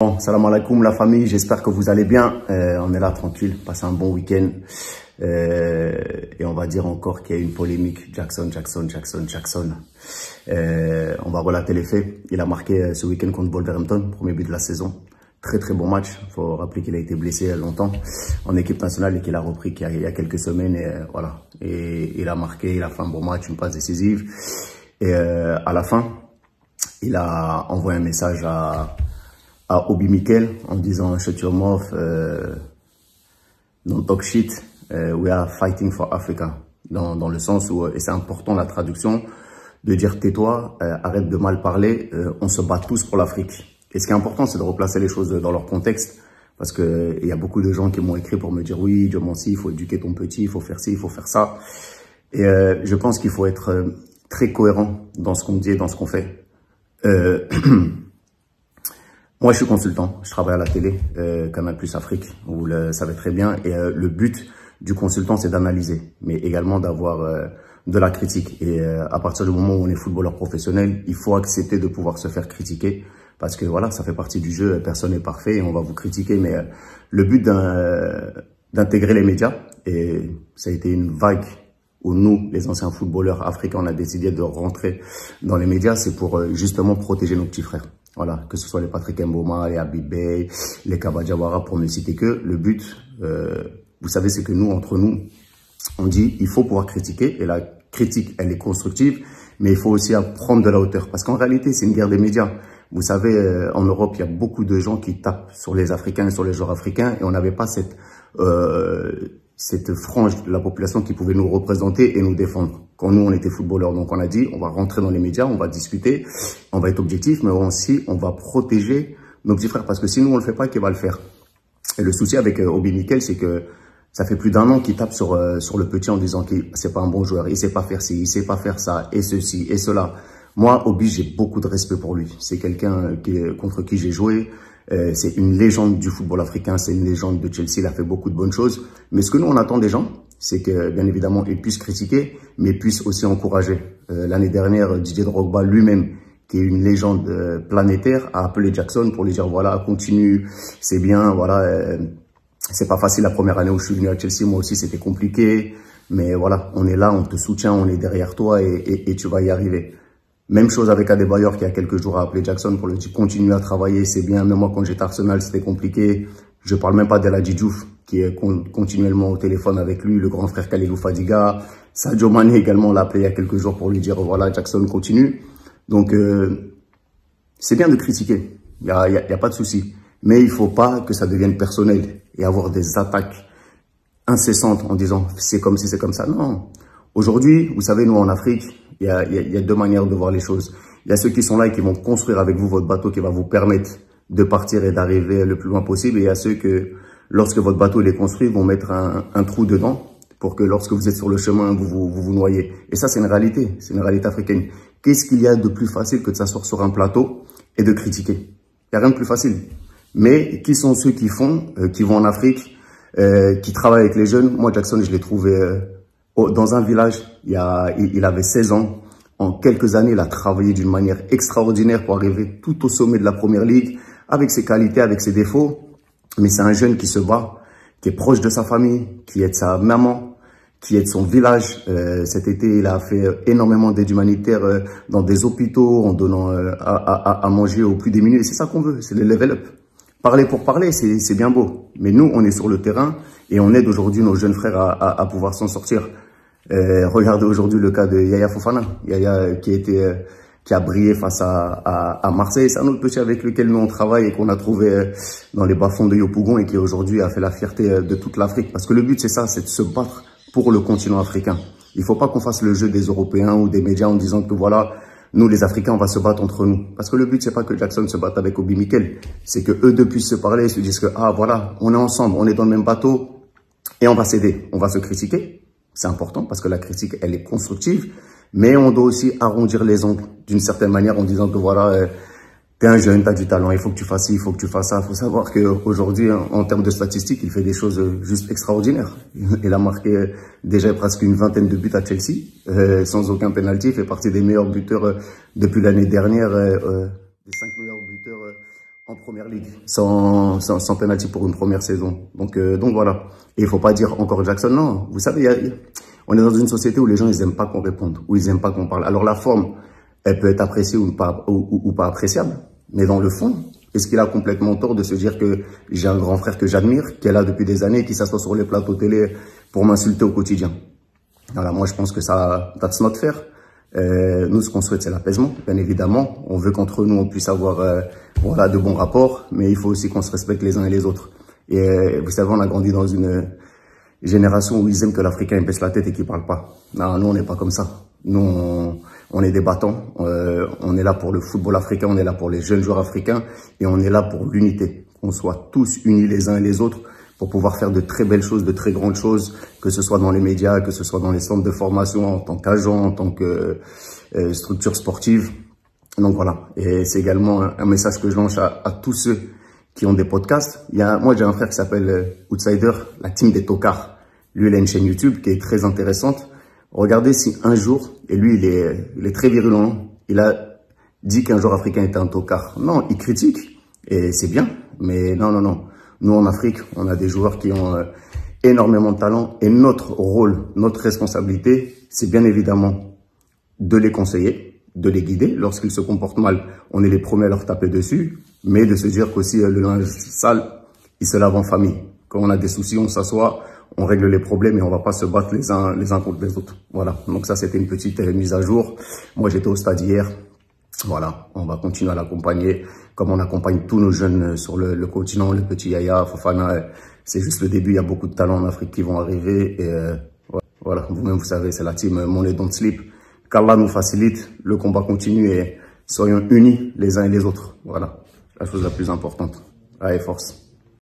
Bon, salam alaikum la famille, j'espère que vous allez bien. Euh, on est là tranquille, passez un bon week-end. Euh, et on va dire encore qu'il y a une polémique. Jackson, Jackson, Jackson, Jackson. Euh, on va relater les faits. Il a marqué euh, ce week-end contre Wolverhampton, premier but de la saison. Très très bon match. Il faut rappeler qu'il a été blessé longtemps en équipe nationale et qu'il a repris il y a, quelques semaines. Et euh, voilà. Et il a marqué, il a fait un bon match, une passe décisive. Et euh, à la fin, il a envoyé un message à à Obi Mikel en disant shut your mouth, euh, don't talk shit, euh, we are fighting for Africa. Dans, dans le sens où, et c'est important la traduction, de dire tais-toi, euh, arrête de mal parler, euh, on se bat tous pour l'Afrique. Et ce qui est important, c'est de replacer les choses dans leur contexte. Parce que il y a beaucoup de gens qui m'ont écrit pour me dire oui, Dieu il faut éduquer ton petit, il faut faire ci, il faut faire ça. Et euh, je pense qu'il faut être euh, très cohérent dans ce qu'on dit et dans ce qu'on fait. Euh, Moi, je suis consultant. Je travaille à la télé, euh, Canal Plus Afrique. Vous le savez très bien. Et euh, le but du consultant, c'est d'analyser, mais également d'avoir euh, de la critique. Et euh, à partir du moment où on est footballeur professionnel, il faut accepter de pouvoir se faire critiquer. Parce que voilà, ça fait partie du jeu. Personne n'est parfait et on va vous critiquer. Mais euh, le but d'intégrer les médias, et ça a été une vague où nous, les anciens footballeurs africains, on a décidé de rentrer dans les médias, c'est pour euh, justement protéger nos petits frères. Voilà, que ce soit les Patrick Mboma, les Habib Bey, les Kabadjawara, pour ne citer que. Le but, euh, vous savez, c'est que nous, entre nous, on dit il faut pouvoir critiquer, et la critique, elle est constructive, mais il faut aussi prendre de la hauteur. Parce qu'en réalité, c'est une guerre des médias. Vous savez, euh, en Europe, il y a beaucoup de gens qui tapent sur les Africains et sur les joueurs africains, et on n'avait pas cette... Euh, cette frange de la population qui pouvait nous représenter et nous défendre. Quand nous, on était footballeurs, donc on a dit, on va rentrer dans les médias, on va discuter, on va être objectif, mais aussi, on va protéger nos petits frères, parce que si nous, on le fait pas, qui va le faire? Et le souci avec euh, Obi Mikel, c'est que ça fait plus d'un an qu'il tape sur, euh, sur le petit en disant qu'il c'est pas un bon joueur, il sait pas faire ci, il sait pas faire ça, et ceci, et cela. Moi, Obi, j'ai beaucoup de respect pour lui. C'est quelqu'un qui, contre qui j'ai joué, euh, c'est une légende du football africain, c'est une légende de Chelsea, il a fait beaucoup de bonnes choses. Mais ce que nous, on attend des gens, c'est que, bien évidemment, ils puissent critiquer, mais puissent aussi encourager. Euh, L'année dernière, Didier Drogba lui-même, qui est une légende euh, planétaire, a appelé Jackson pour lui dire, voilà, continue, c'est bien, voilà, euh, c'est pas facile la première année où je suis venu à Chelsea, moi aussi c'était compliqué, mais voilà, on est là, on te soutient, on est derrière toi et tu vas y arriver. Même chose avec Adebayor qui a quelques jours a appelé Jackson pour lui dire continue à travailler, c'est bien. Même moi quand j'étais Arsenal c'était compliqué. Je parle même pas de la Djouf qui est continuellement au téléphone avec lui, le grand frère Kalilou Fadiga. Sadio Mane également l'a appelé il y a quelques jours pour lui dire voilà Jackson continue. Donc euh, c'est bien de critiquer, il y a, y, a, y a pas de souci. Mais il faut pas que ça devienne personnel et avoir des attaques incessantes en disant c'est comme si c'est comme ça. Non. Aujourd'hui, vous savez, nous en Afrique, il y, a, il y, a, deux manières de voir les choses. Il y a ceux qui sont là et qui vont construire avec vous votre bateau qui va vous permettre de partir et d'arriver le plus loin possible. Et il y a ceux que, lorsque votre bateau est construit, vont mettre un, un, trou dedans pour que lorsque vous êtes sur le chemin, vous vous, vous, vous noyez. Et ça, c'est une réalité. C'est une réalité africaine. Qu'est-ce qu'il y a de plus facile que de s'asseoir sur un plateau et de critiquer? Il n'y a rien de plus facile. Mais qui sont ceux qui font, euh, qui vont en Afrique, euh, qui travaillent avec les jeunes? Moi, Jackson, je l'ai trouvé... Euh, dans un village, il, avait 16 ans. En quelques années, il a travaillé d'une manière extraordinaire pour arriver tout au sommet de la Première Ligue, avec ses qualités, avec ses défauts. Mais c'est un jeune qui se bat, qui est proche de sa famille, qui aide sa maman, qui aide son village. Euh, cet été, il a fait énormément d'aide humanitaire euh, dans des hôpitaux, en donnant euh, à, manger aux plus démunis. Et c'est ça qu'on veut, c'est le level up. Parler pour parler, c'est bien beau. Mais nous, on est sur le terrain et on aide aujourd'hui nos jeunes frères à pouvoir s'en sortir. Euh, regardez aujourd'hui le cas de Yaya Fofana, Yaya qui a euh, qui a brillé face à, à, à Marseille. C'est un autre petit avec lequel nous on travaille et qu'on a trouvé euh, dans les bas-fonds de Yopougon et qui aujourd'hui a fait la fierté euh, de toute l'Afrique. Parce que le but c'est ça, c'est de se battre pour le continent africain. Il faut pas qu'on fasse le jeu des Européens ou des médias en disant que voilà, nous les Africains, on va se battre entre nous. Parce que le but c'est pas que Jackson se batte avec Obi Mikel, c'est que eux deux puissent se parler et se disent que ah voilà, on est ensemble, on est dans le même bateau et on va s'aider, on va se critiquer, c'est important parce que la critique, elle est constructive, mais on doit aussi arrondir les ongles d'une certaine manière en disant que voilà, euh, t'es un jeune, t'as du talent, il faut que tu fasses ci, il faut que tu fasses ça. Il faut savoir qu'aujourd'hui, en, termes de statistiques, il fait des choses juste extraordinaires. Il a marqué déjà presque une vingtaine de buts à Chelsea, euh, sans aucun penalty. Il fait partie des meilleurs buteurs euh, depuis l'année dernière, euh, des cinq meilleurs en première ligue, sans, sans, sans penalty pour une première saison. Donc, euh, donc voilà. Et il faut pas dire encore Jackson, non. Vous savez, y a, on est dans une société où les gens, ils aiment pas qu'on réponde, où ils aiment pas qu'on parle. Alors la forme, elle peut être appréciée ou pas, ou, ou, pas appréciable. Mais dans le fond, est-ce qu'il a complètement tort de se dire que j'ai un grand frère que j'admire, qui est là depuis des années, qui s'assoit sur les plateaux télé pour m'insulter au quotidien? Voilà, moi je pense que ça, that's not fair. Euh, nous, ce qu'on souhaite, c'est l'apaisement, bien évidemment. On veut qu'entre nous, on puisse avoir euh, voilà, de bons rapports, mais il faut aussi qu'on se respecte les uns et les autres. Et euh, vous savez, on a grandi dans une génération où ils aiment que l'Africain baisse la tête et qu'il parle pas. Non, nous, on n'est pas comme ça. Nous, on, on est des battants. Euh, on est là pour le football africain, on est là pour les jeunes joueurs africains et on est là pour l'unité. Qu'on soit tous unis les uns et les autres pour pouvoir faire de très belles choses, de très grandes choses, que ce soit dans les médias, que ce soit dans les centres de formation, en tant qu'agent, en tant que euh, structure sportive. Donc voilà, et c'est également un, message que je lance à, tous ceux qui ont des podcasts. Il y a, moi, j'ai un frère qui s'appelle euh, Outsider, la team des tocards. Lui, il a une chaîne YouTube qui est très intéressante. Regardez si un jour, et lui, il est, il est très virulent, il a dit qu'un joueur africain était un tocard. Non, il critique, et c'est bien, mais non, non, non. Nous, en Afrique, on a des joueurs qui ont euh, énormément de talent et notre rôle, notre responsabilité, c'est bien évidemment de les conseiller, de les guider. Lorsqu'ils se comportent mal, on est les premiers à leur taper dessus, mais de se dire qu'aussi euh, le linge sale, il se lave en famille. Quand on a des soucis, on s'assoit, on règle les problèmes et on va pas se battre les uns, les uns contre les autres. Voilà. Donc ça, c'était une petite euh, mise à jour. Moi, j'étais au stade hier. Voilà, on va continuer à l'accompagner comme on accompagne tous nos jeunes sur le, continent, le petit Yaya, Fofana. C'est juste le début, il y a beaucoup de talents en Afrique qui vont arriver. Et euh, voilà, vous-même, vous savez, c'est la team Money Don't Sleep. Qu'Allah nous facilite, le combat continue et soyons unis les uns et les autres. Voilà, la chose la plus importante. Allez, force.